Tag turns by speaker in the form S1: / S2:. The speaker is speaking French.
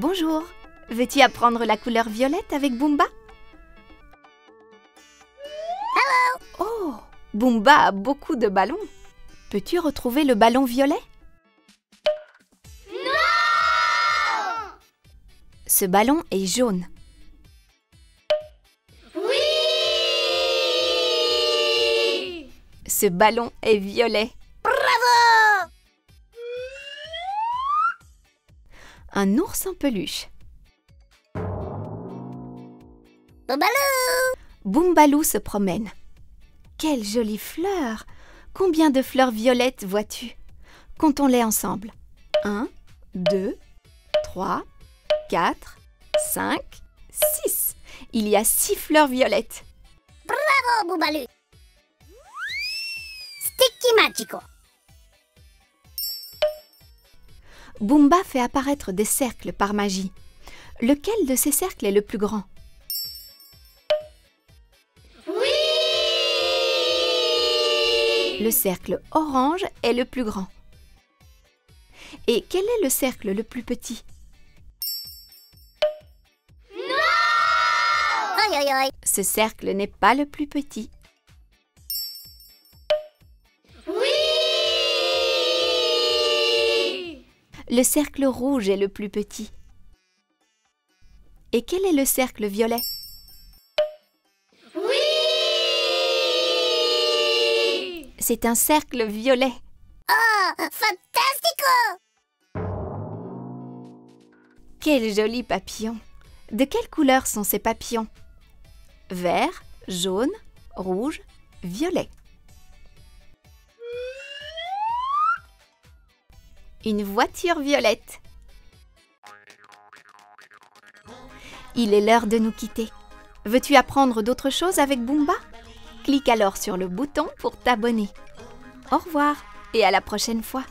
S1: Bonjour, veux-tu apprendre la couleur violette avec Boomba? Oh, Boomba a beaucoup de ballons. Peux-tu retrouver le ballon violet?
S2: Non.
S1: Ce ballon est jaune.
S2: Oui.
S1: Ce ballon est violet.
S2: Bravo
S1: Un ours en peluche.
S2: Bobalou
S1: Boombaloo se promène. Quelle jolie fleur Combien de fleurs violettes vois-tu? Comptons-les ensemble. 1, 2, 3, 4, 5, 6. Il y a six fleurs violettes.
S2: Bravo, Boubalou Sticky Magico
S1: Boomba fait apparaître des cercles par magie. Lequel de ces cercles est le plus grand?
S2: Oui
S1: Le cercle orange est le plus grand. Et quel est le cercle le plus petit?
S2: Aïe aïe aïe
S1: Ce cercle n'est pas le plus petit. Le cercle rouge est le plus petit. Et quel est le cercle violet?
S2: Oui
S1: C'est un cercle violet.
S2: Oh, fantastico
S1: Quel joli papillon De quelle couleur sont ces papillons? Vert, jaune, rouge, violet. Une voiture violette. Il est l'heure de nous quitter. Veux-tu apprendre d'autres choses avec Boomba? Clique alors sur le bouton pour t'abonner. Au revoir et à la prochaine fois.